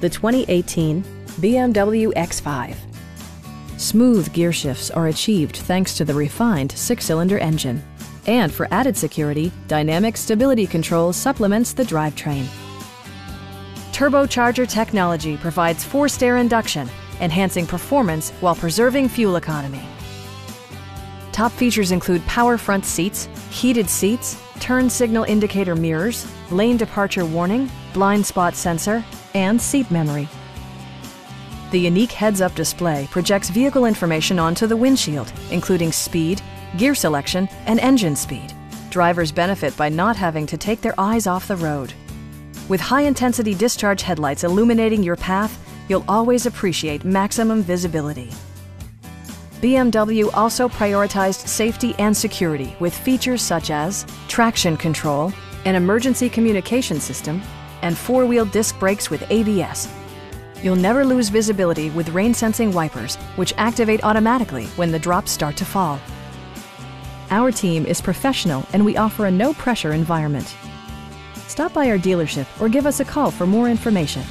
the 2018 BMW X5. Smooth gear shifts are achieved thanks to the refined six-cylinder engine. And for added security, Dynamic Stability Control supplements the drivetrain. Turbocharger technology provides forced air induction, enhancing performance while preserving fuel economy. Top features include power front seats, heated seats, turn signal indicator mirrors, lane departure warning, blind spot sensor, and seat memory. The unique heads-up display projects vehicle information onto the windshield, including speed, gear selection, and engine speed. Drivers benefit by not having to take their eyes off the road. With high-intensity discharge headlights illuminating your path, you'll always appreciate maximum visibility. BMW also prioritized safety and security with features such as traction control, an emergency communication system, and four-wheel disc brakes with ABS. You'll never lose visibility with rain-sensing wipers, which activate automatically when the drops start to fall. Our team is professional and we offer a no-pressure environment. Stop by our dealership or give us a call for more information.